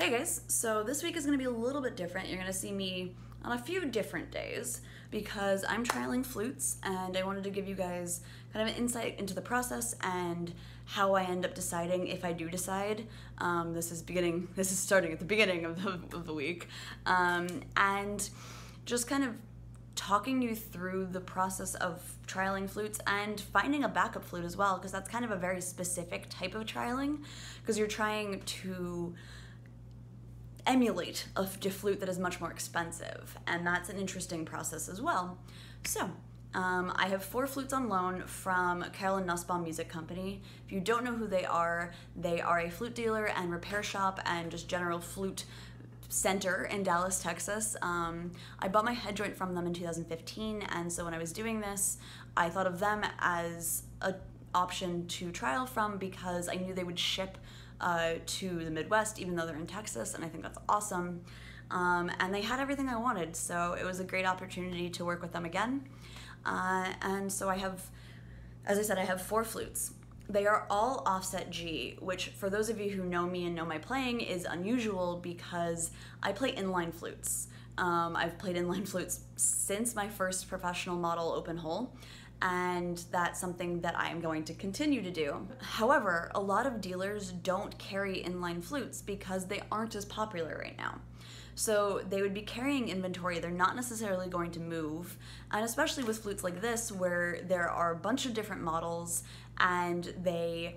Hey guys, so this week is going to be a little bit different. You're going to see me on a few different days because I'm trialing flutes and I wanted to give you guys kind of an insight into the process and how I end up deciding if I do decide. Um, this is beginning, this is starting at the beginning of the, of the week. Um, and just kind of talking you through the process of trialing flutes and finding a backup flute as well because that's kind of a very specific type of trialing because you're trying to emulate a flute that is much more expensive and that's an interesting process as well so um, I have four flutes on loan from Carolyn Nussbaum Music Company. If you don't know who they are, they are a flute dealer and repair shop and just general flute center in Dallas, Texas. Um, I bought my head joint from them in 2015, and so when I was doing this, I thought of them as an option to trial from because I knew they would ship uh, to the Midwest, even though they're in Texas, and I think that's awesome. Um, and they had everything I wanted, so it was a great opportunity to work with them again. Uh, and so I have, as I said, I have four flutes. They are all offset G, which for those of you who know me and know my playing is unusual because I play inline flutes. Um, I've played inline flutes since my first professional model open hole, and that's something that I am going to continue to do. However, a lot of dealers don't carry inline flutes because they aren't as popular right now. So they would be carrying inventory they're not necessarily going to move, and especially with flutes like this where there are a bunch of different models and they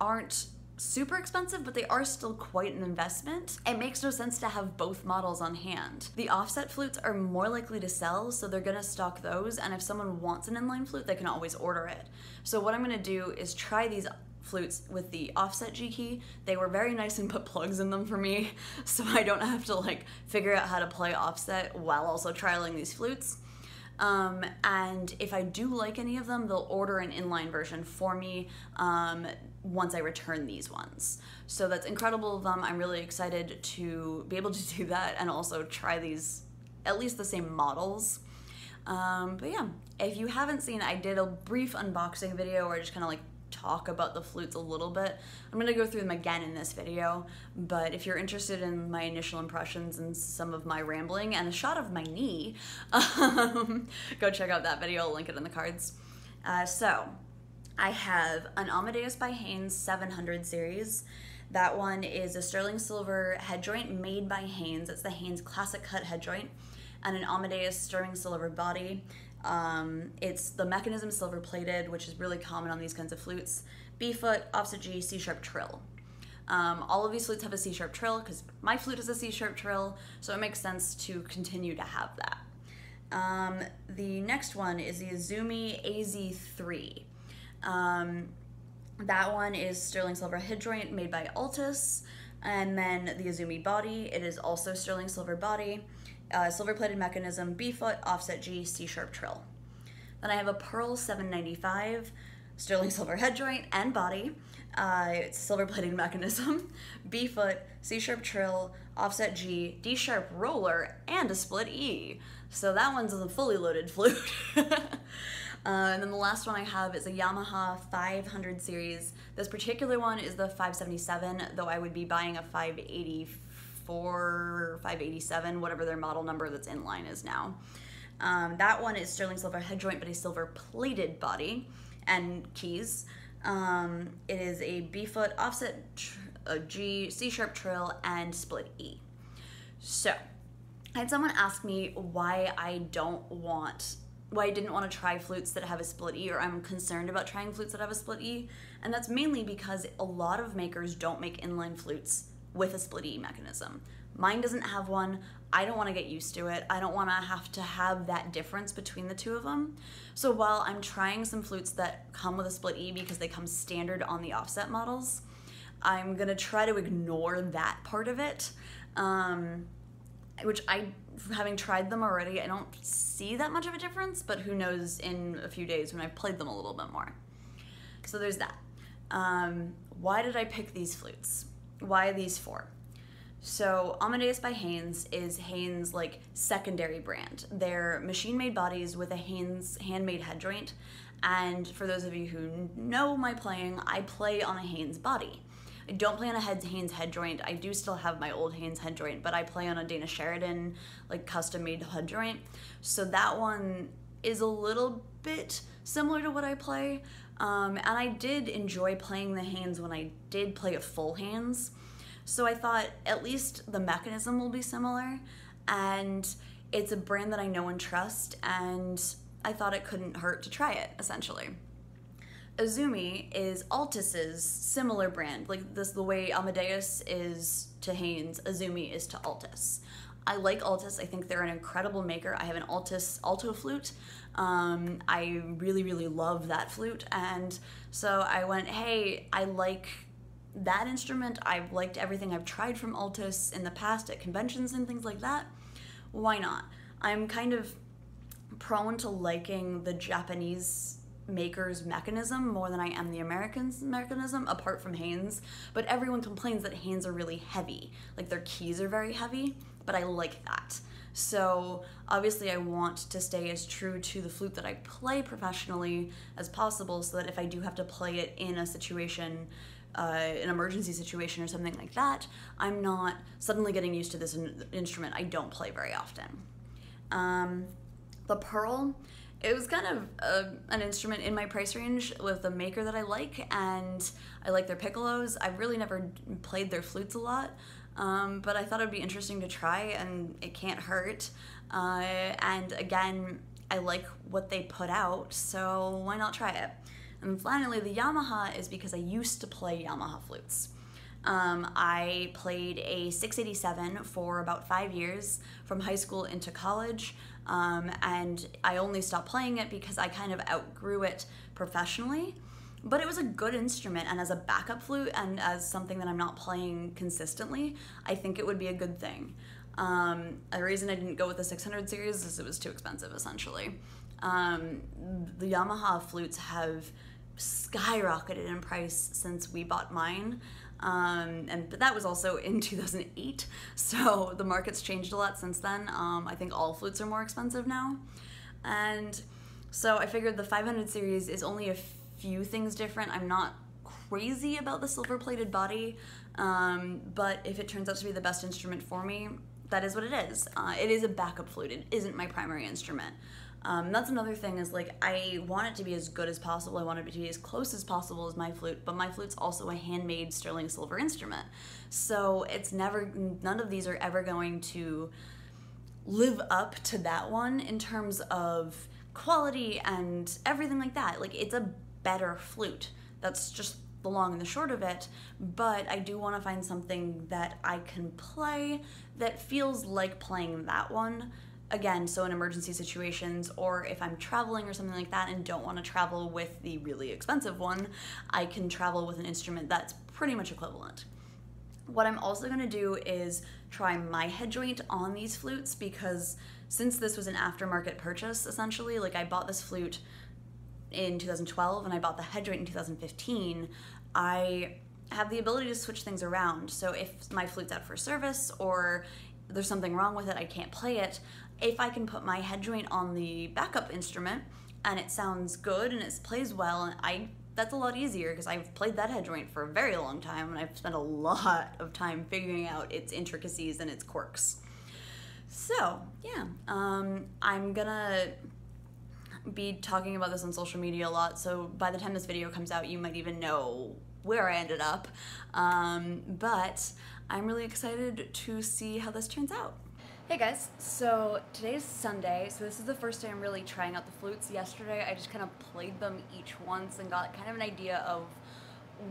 aren't super expensive, but they are still quite an investment. It makes no sense to have both models on hand. The offset flutes are more likely to sell, so they're gonna stock those, and if someone wants an inline flute, they can always order it. So what I'm gonna do is try these flutes with the offset G key. They were very nice and put plugs in them for me, so I don't have to like figure out how to play offset while also trialing these flutes. Um, and if I do like any of them, they'll order an inline version for me um, once I return these ones. So that's incredible of them. I'm really excited to be able to do that and also try these, at least the same models. Um, but yeah, if you haven't seen, I did a brief unboxing video where I just kind of like talk about the flutes a little bit. I'm gonna go through them again in this video, but if you're interested in my initial impressions and some of my rambling and a shot of my knee, um, go check out that video, I'll link it in the cards. Uh, so, I have an Amadeus by Haynes 700 series. That one is a sterling silver head joint made by Haynes. It's the Haynes Classic Cut head joint and an Amadeus sterling silver body. Um, it's the mechanism silver plated, which is really common on these kinds of flutes. B foot, offset G, C sharp trill. Um, all of these flutes have a C sharp trill because my flute is a C sharp trill, so it makes sense to continue to have that. Um, the next one is the Azumi AZ3. Um, that one is sterling silver head joint made by Altus. And then the Azumi body, it is also sterling silver body, uh, silver plated mechanism, B foot, offset G, C sharp trill. Then I have a Pearl 795, sterling silver head joint and body, uh, silver plated mechanism, B foot, C sharp trill, offset G, D sharp roller, and a split E. So that one's a fully loaded flute. Uh, and then the last one I have is a Yamaha 500 series. This particular one is the 577, though I would be buying a 584, 587, whatever their model number that's in line is now. Um, that one is sterling silver head joint, but a silver plated body and keys. Um, it is a B foot offset a G, C sharp trill, and split E. So, I had someone ask me why I don't want why I didn't want to try flutes that have a split E or I'm concerned about trying flutes that have a split E. And that's mainly because a lot of makers don't make inline flutes with a split E mechanism. Mine doesn't have one. I don't want to get used to it. I don't want to have to have that difference between the two of them. So while I'm trying some flutes that come with a split E because they come standard on the offset models, I'm going to try to ignore that part of it. Um, which I, having tried them already, I don't see that much of a difference, but who knows in a few days when I've played them a little bit more. So there's that. Um, why did I pick these flutes? Why these four? So Amadeus by Haynes is Haynes' like secondary brand. They're machine-made bodies with a Haynes handmade head joint. And for those of you who know my playing, I play on a Haynes body. I don't play on a head, Haynes head joint. I do still have my old Haynes head joint, but I play on a Dana Sheridan like custom made head joint. So that one is a little bit similar to what I play. Um, and I did enjoy playing the Haynes when I did play a full Haynes. So I thought at least the mechanism will be similar. And it's a brand that I know and trust. And I thought it couldn't hurt to try it, essentially. Azumi is Altus's similar brand. Like this, the way Amadeus is to Haynes, Azumi is to Altus. I like Altus. I think they're an incredible maker. I have an Altus alto flute. Um, I really, really love that flute. And so I went, hey, I like that instrument. I've liked everything I've tried from Altus in the past at conventions and things like that. Why not? I'm kind of prone to liking the Japanese maker's mechanism more than I am the American's mechanism, apart from Haynes. But everyone complains that Haynes are really heavy. Like their keys are very heavy, but I like that. So obviously, I want to stay as true to the flute that I play professionally as possible so that if I do have to play it in a situation, uh, an emergency situation or something like that, I'm not suddenly getting used to this in- instrument I don't play very often. Um, the Pearl, it was kind of a, an instrument in my price range with a maker that I like, and I like their piccolos. I've really never played their flutes a lot, um, but I thought it'd be interesting to try, and it can't hurt. Uh, and again, I like what they put out, so why not try it? And finally, the Yamaha is because I used to play Yamaha flutes. Um, I played a 687 for about five years from high school into college, um, and I only stopped playing it because I kind of outgrew it professionally. But it was a good instrument, and as a backup flute and as something that I'm not playing consistently, I think it would be a good thing. Um, the reason I didn't go with the 600 series is it was too expensive, essentially. Um, the Yamaha flutes have skyrocketed in price since we bought mine. Um, and but that was also in 2008, so the market's changed a lot since then. Um, I think all flutes are more expensive now, and so I figured the 500 series is only a few things different. I'm not crazy about the silver plated body, um, but if it turns out to be the best instrument for me, that is what it is. Uh, it is a backup flute. It isn't my primary instrument. Um, that's another thing is like I want it to be as good as possible. I want it to be as close as possible as my flute, but my flute's also a handmade sterling silver instrument. So it's never none of these are ever going to live up to that one in terms of quality and everything like that. Like it's a better flute. That's just the long and the short of it, but I do want to find something that I can play that feels like playing that one again, so in emergency situations, or if I'm traveling or something like that and don't want to travel with the really expensive one, I can travel with an instrument that's pretty much equivalent. What I'm also going to do is try my head joint on these flutes because since this was an aftermarket purchase, essentially, like I bought this flute in 2012 and I bought the head joint in 2015, I have the ability to switch things around. So if my flute's out for service or there's something wrong with it, I can't play it, if I can put my head joint on the backup instrument and it sounds good and it plays well, I that's a lot easier because I've played that head joint for a very long time and I've spent a lot of time figuring out its intricacies and its quirks. So, yeah, um, I'm gonna be talking about this on social media a lot, so by the time this video comes out, you might even know where I ended up. Um, but I'm really excited to see how this turns out. Hey guys, so today's Sunday, so this is the first day I'm really trying out the flutes. Yesterday I just kind of played them each once and got kind of an idea of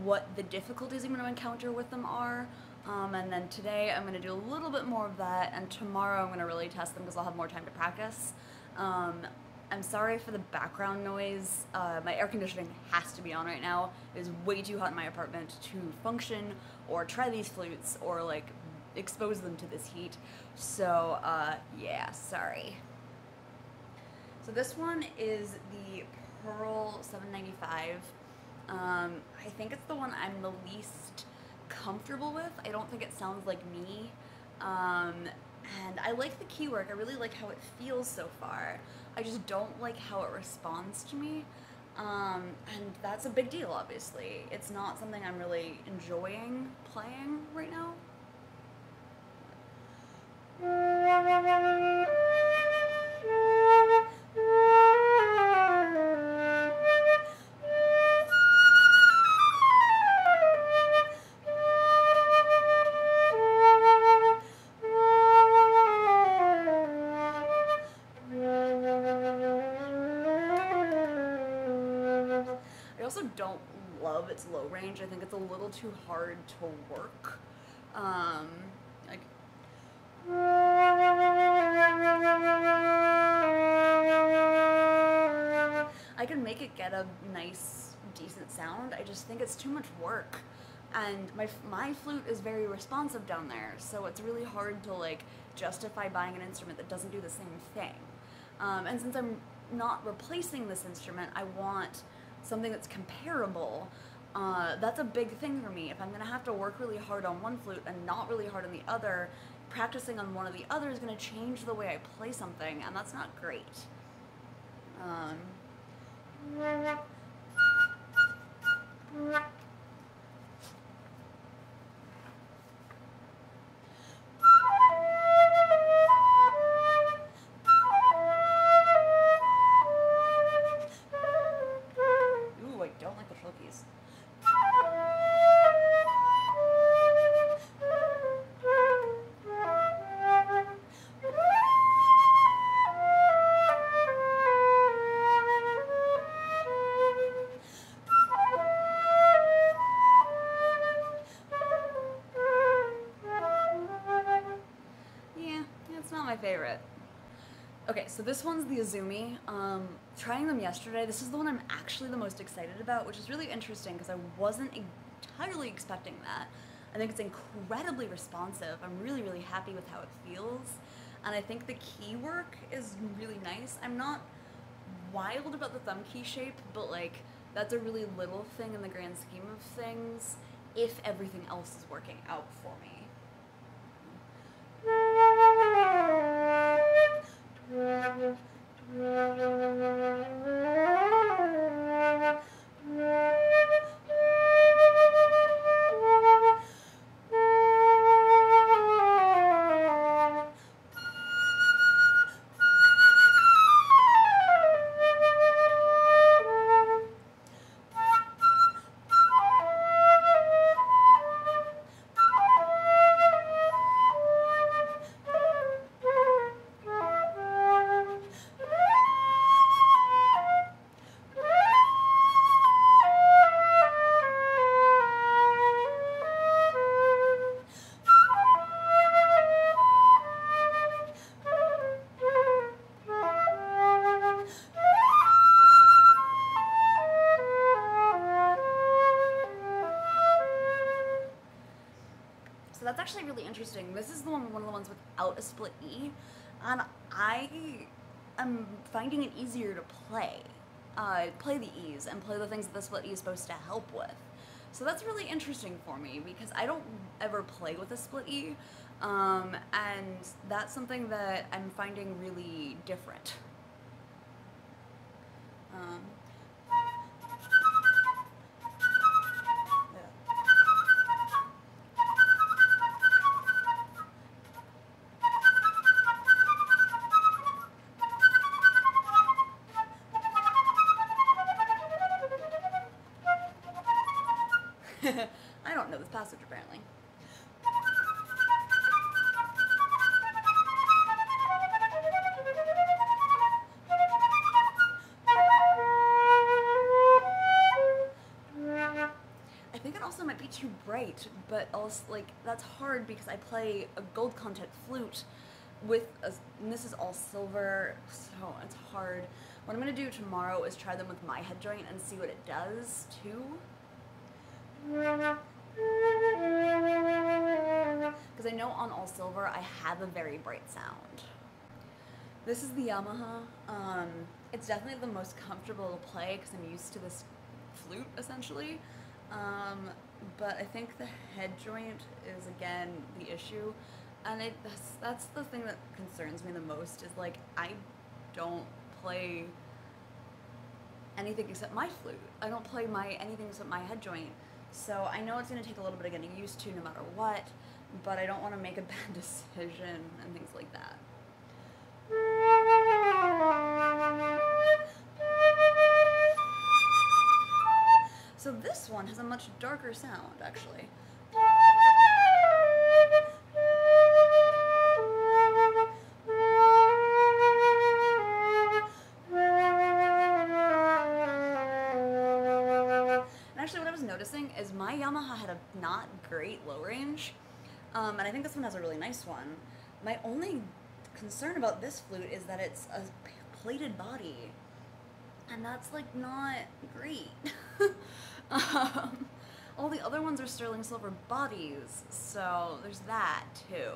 what the difficulties I'm going to encounter with them are. Um, and then today I'm going to do a little bit more of that, and tomorrow I'm going to really test them because I'll have more time to practice. Um, I'm sorry for the background noise. Uh, my air conditioning has to be on right now. It is way too hot in my apartment to function or try these flutes or like expose them to this heat. So, uh, yeah, sorry. So this one is the Pearl 795. Um, I think it's the one I'm the least comfortable with. I don't think it sounds like me. Um, and I like the keywork. I really like how it feels so far. I just don't like how it responds to me. Um, and that's a big deal, obviously. It's not something I'm really enjoying playing right now. Range. I think it's a little too hard to work. Um, like I can make it get a nice, decent sound. I just think it's too much work. And my, my flute is very responsive down there, so it's really hard to like justify buying an instrument that doesn't do the same thing. Um, and since I'm not replacing this instrument, I want something that's comparable. Uh, that's a big thing for me. If I'm gonna have to work really hard on one flute and not really hard on the other, practicing on one or the other is gonna change the way I play something, and that's not great. Um, Ooh, I don't like the shulkies. So this one's the Azumi. Um, trying them yesterday, this is the one I'm actually the most excited about, which is really interesting because I wasn't entirely expecting that. I think it's incredibly responsive. I'm really, really happy with how it feels. And I think the key work is really nice. I'm not wild about the thumb key shape, but like, that's a really little thing in the grand scheme of things if everything else is working out for me. Interesting. This is the one, one of the ones without a split E, and I am finding it easier to play. Uh, play the E's and play the things that the split E is supposed to help with. So that's really interesting for me because I don't ever play with a split E, um, and that's something that I'm finding really different. Um, bright, but also like that's hard because I play a gold content flute with a, this is all silver, so it's hard. What I'm gonna do tomorrow is try them with my head joint and see what it does too. Because I know on all silver I have a very bright sound. This is the Yamaha. Um, it's definitely the most comfortable to play because I'm used to this flute essentially. Um, but I think the head joint is again the issue, and it that's, that's the thing that concerns me the most is like I don't play anything except my flute. I don't play my anything except my head joint. So I know it's going to take a little bit of getting used to no matter what, but I don't want to make a bad decision and things like that. So this one has a much darker sound, actually. And actually, what I was noticing is my Yamaha had a not great low range, um, and I think this one has a really nice one. My only concern about this flute is that it's a plated body, and that's like not great. um, all the other ones are sterling silver bodies, so there's that too.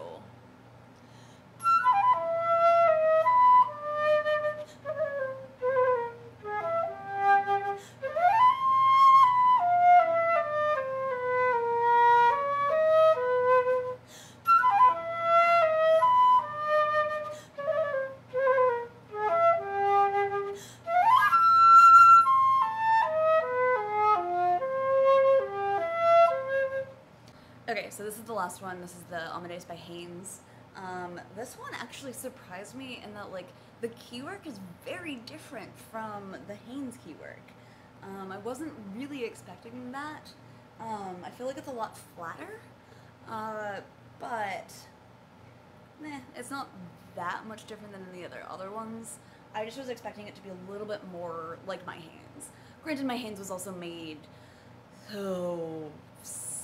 So this is the last one. This is the Amadeus by Haynes. Um, this one actually surprised me in that like the keywork is very different from the Haynes keywork. Um, I wasn't really expecting that. Um, I feel like it's a lot flatter, uh, but meh, it's not that much different than the other other ones. I just was expecting it to be a little bit more like my Haynes. Granted, my Haynes was also made so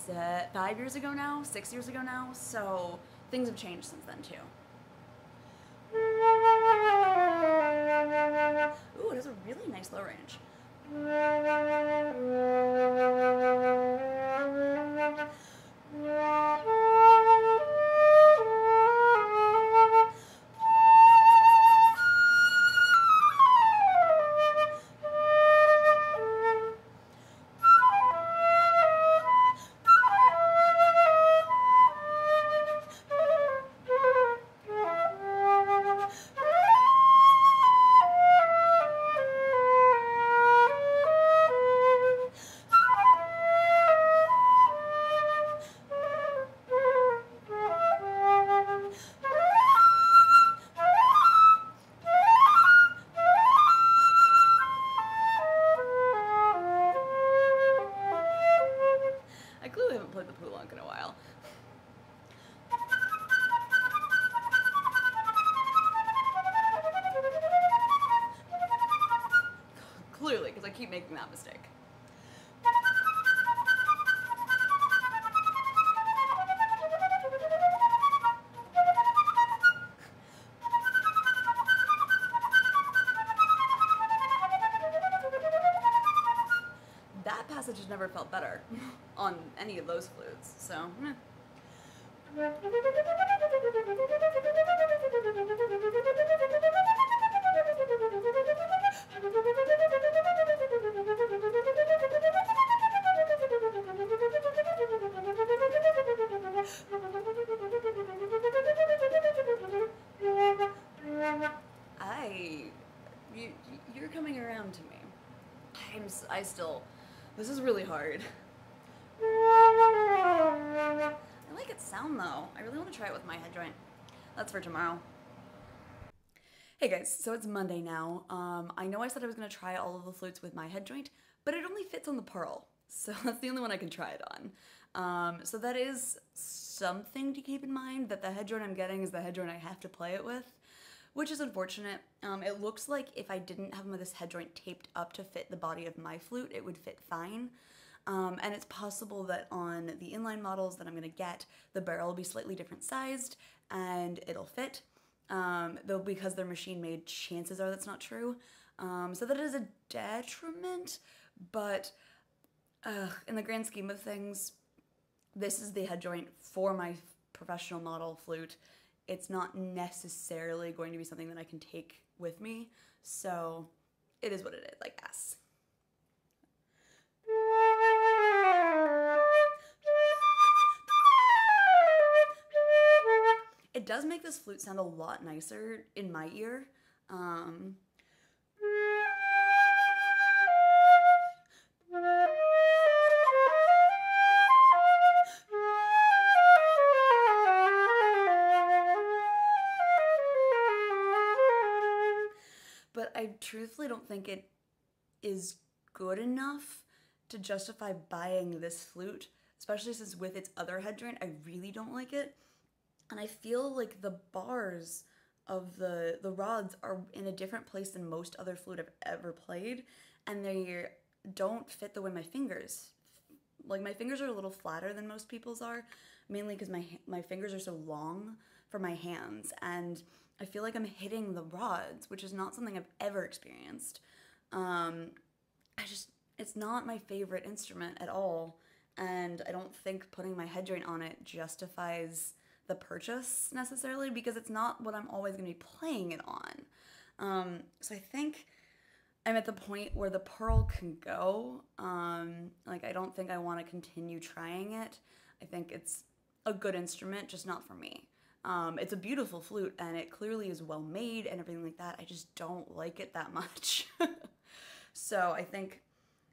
se- five years ago now, six years ago now, so things have changed since then too. Ooh, it has a really nice low range. Has never felt better on any of those flutes, so. eh. For tomorrow. Hey guys, so it's Monday now. Um, I know I said I was gonna try all of the flutes with my head joint, but it only fits on the Pearl, so that's the only one I can try it on. Um, so that is something to keep in mind that the head joint I'm getting is the head joint I have to play it with, which is unfortunate. Um, it looks like if I didn't have this head joint taped up to fit the body of my flute, it would fit fine. Um, and it's possible that on the inline models that I'm gonna get, the barrel will be slightly different sized and it'll fit. Um, though because they're machine made, chances are that's not true. Um, so that is a detriment, but uh, in the grand scheme of things, this is the head joint for my professional model flute. It's not necessarily going to be something that I can take with me, so it is what it is, I guess. it does make this flute sound a lot nicer in my ear. Um, but I truthfully don't think it is good enough to justify buying this flute, especially since with its other head joint, I really don't like it. And I feel like the bars of the the rods are in a different place than most other flute I've ever played, and they don't fit the way my fingers. Like my fingers are a little flatter than most people's are, mainly because my my fingers are so long for my hands, and I feel like I'm hitting the rods, which is not something I've ever experienced. Um, I just it's not my favorite instrument at all, and I don't think putting my head joint on it justifies the purchase necessarily because it's not what I'm always going to be playing it on. Um, so I think I'm at the point where the pearl can go. Um, like I don't think I want to continue trying it. I think it's a good instrument, just not for me. Um, it's a beautiful flute and it clearly is well made and everything like that. I just don't like it that much. so I think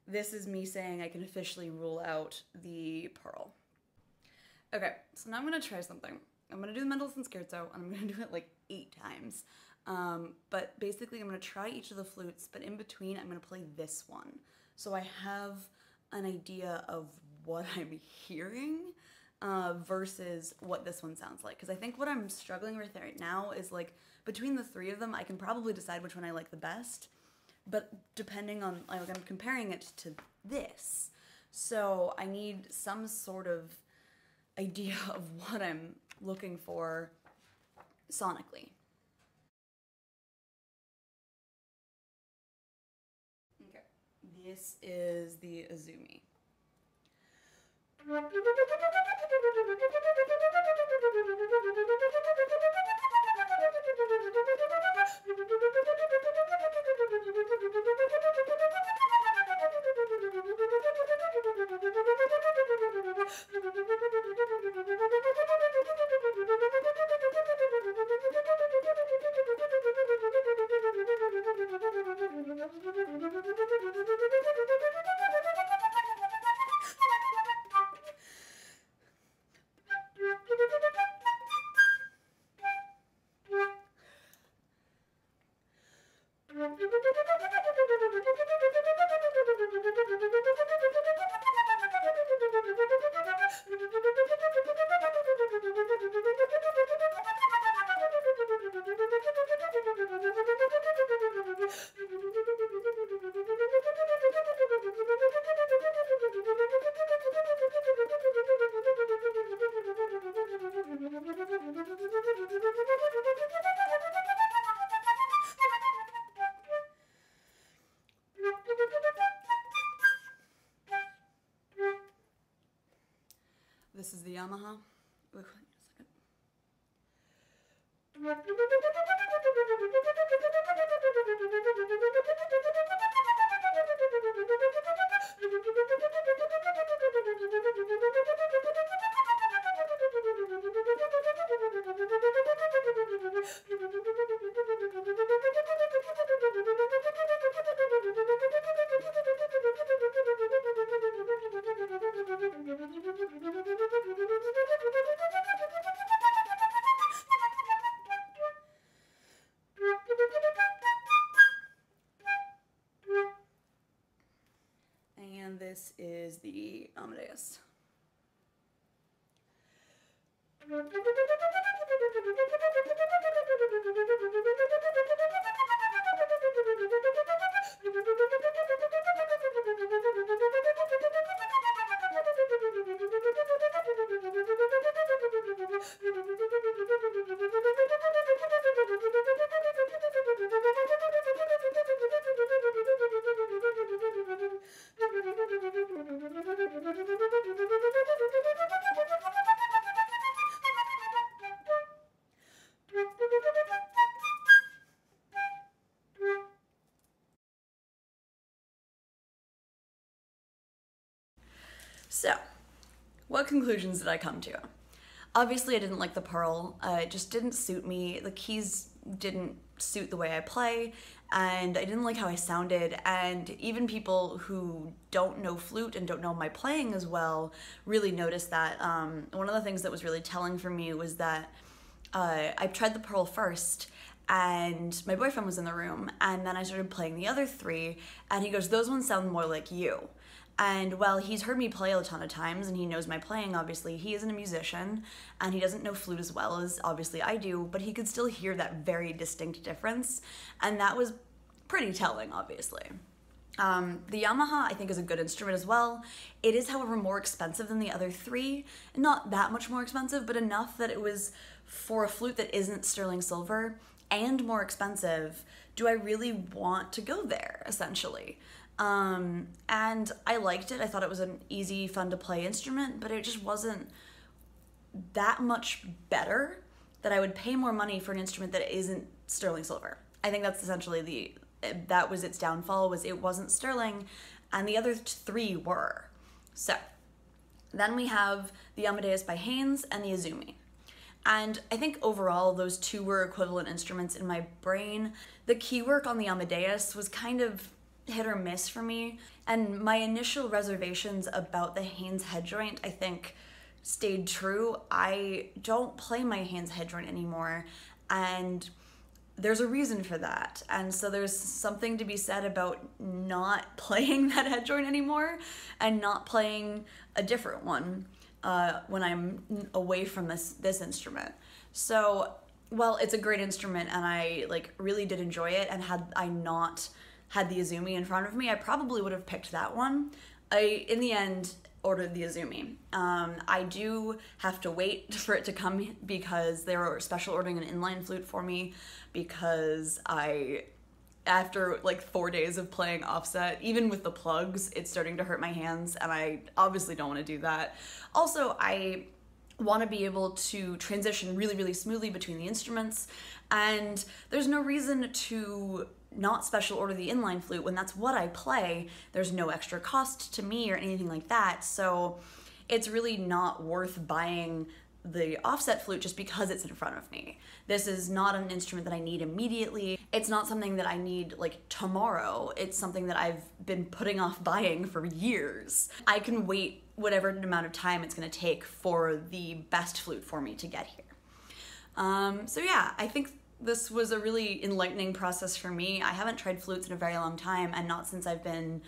this is me saying I can officially rule out the pearl. Okay, so now I'm gonna try something. I'm gonna do the Mendelssohn Scherzo, and I'm gonna do it like eight times. Um, but basically, I'm gonna try each of the flutes, but in between, I'm gonna play this one. So I have an idea of what I'm hearing uh, versus what this one sounds like. Because I think what I'm struggling with right now is like between the three of them, I can probably decide which one I like the best. But depending on, like, I'm comparing it to this. So I need some sort of idea of what I'm looking for sonically. Okay, this is the Azumi. This is the Yamaha. Ooh, a second. And this is the Amadeus. So, what conclusions did I come to? Obviously, I didn't like the Pearl. Uh, it just didn't suit me. The keys didn't suit the way I play, and I didn't like how I sounded. And even people who don't know flute and don't know my playing as well really noticed that. Um, one of the things that was really telling for me was that uh, I tried the Pearl first, and my boyfriend was in the room and then I started playing the other three and he goes, Those ones sound more like you. And while he's heard me play a ton of times and he knows my playing, obviously, he isn't a musician and he doesn't know flute as well as obviously I do, but he could still hear that very distinct difference. And that was pretty telling, obviously. Um, the Yamaha, I think, is a good instrument as well. It is, however, more expensive than the other three. Not that much more expensive, but enough that it was for a flute that isn't sterling silver and more expensive. Do I really want to go there, essentially? Um, and I liked it. I thought it was an easy, fun to play instrument, but it just wasn't that much better that I would pay more money for an instrument that isn't sterling silver. I think that's essentially the that was its downfall was it wasn't sterling and the other three were. So, then we have the Amadeus by Haynes and the Azumi. And I think overall, those two were equivalent instruments in my brain. The key work on the Amadeus was kind of hit or miss for me. And my initial reservations about the Haynes head joint, I think, stayed true. I don't play my Haynes head joint anymore. And there's a reason for that. And so there's something to be said about not playing that head joint anymore and not playing a different one uh, when I'm away from this this instrument. So well, it's a great instrument and I like really did enjoy it and had I not had the Azumi in front of me, I probably would have picked that one. I in the end ordered the Azumi. Um, I do have to wait for it to come because they were special ordering an inline flute for me because I after like four days of playing offset, even with the plugs, it's starting to hurt my hands, and I obviously don't want to do that. Also, I want to be able to transition really, really smoothly between the instruments, and there's no reason to not special order the inline flute when that's what I play. There's no extra cost to me or anything like that, so it's really not worth buying the offset flute just because it's in front of me. This is not an instrument that I need immediately. It's not something that I need like tomorrow. It's something that I've been putting off buying for years. I can wait whatever amount of time it's gonna take for the best flute for me to get here. Um, so yeah, I think this was a really enlightening process for me. I haven't tried flutes in a very long time and not since I've been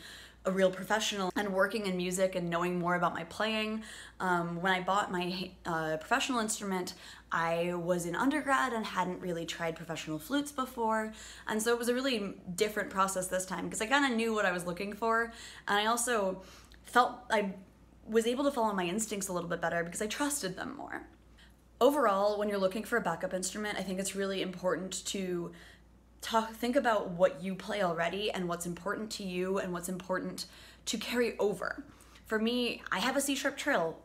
a real professional and working in music and knowing more about my playing. Um, when I bought my uh, professional instrument, I was in undergrad and hadn't really tried professional flutes before. And so it was a really different process this time because I kind of knew what I was looking for. And I also felt I was able to follow my instincts a little bit better because I trusted them more. Overall, when you're looking for a backup instrument, I think it's really important to talk think about what you play already and what's important to you and what's important to carry over. For me, I have a C sharp trill.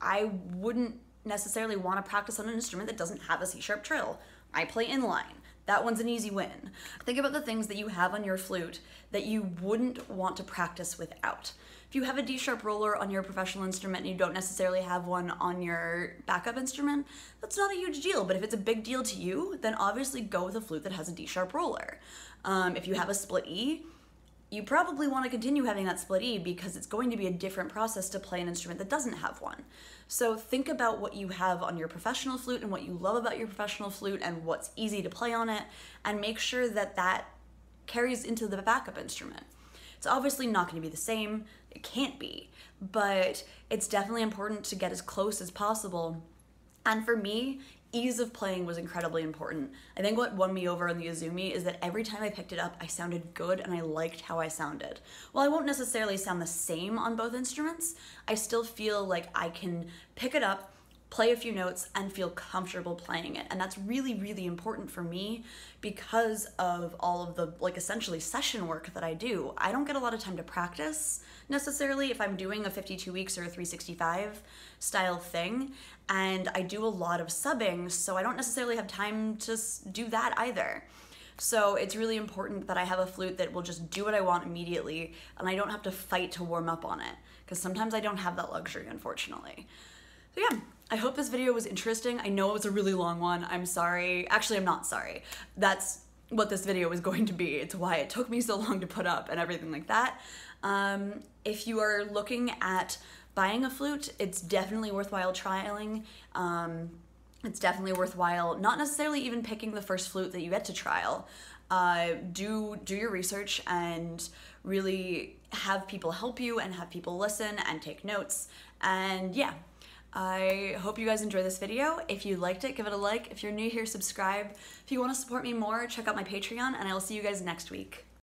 I wouldn't necessarily want to practice on an instrument that doesn't have a C sharp trill. I play inline. That one's an easy win. Think about the things that you have on your flute that you wouldn't want to practice without. If you have a D sharp roller on your professional instrument and you don't necessarily have one on your backup instrument, that's not a huge deal. But if it's a big deal to you, then obviously go with a flute that has a D sharp roller. Um, if you have a split E, you probably want to continue having that split E because it's going to be a different process to play an instrument that doesn't have one. So think about what you have on your professional flute and what you love about your professional flute and what's easy to play on it, and make sure that that carries into the backup instrument. It's obviously not going to be the same, it can't be, but it's definitely important to get as close as possible. And for me, ease of playing was incredibly important. I think what won me over on the Azumi is that every time I picked it up, I sounded good and I liked how I sounded. While I won't necessarily sound the same on both instruments, I still feel like I can pick it up play a few notes and feel comfortable playing it. And that's really, really important for me because of all of the like essentially session work that I do. I don't get a lot of time to practice necessarily if I'm doing a 52 weeks or a 365 style thing. And I do a lot of subbing, so I don't necessarily have time to do that either. So it's really important that I have a flute that will just do what I want immediately and I don't have to fight to warm up on it because sometimes I don't have that luxury, unfortunately. So yeah, I hope this video was interesting. I know it was a really long one. I'm sorry. Actually, I'm not sorry. That's what this video was going to be. It's why it took me so long to put up and everything like that. Um, if you are looking at buying a flute, it's definitely worthwhile trialing. Um, it's definitely worthwhile. Not necessarily even picking the first flute that you get to trial. Uh, do do your research and really have people help you and have people listen and take notes. And yeah, I hope you guys enjoy this video. If you liked it, give it a like. If you're new here, subscribe. If you want to support me more, check out my Patreon, and I will see you guys next week.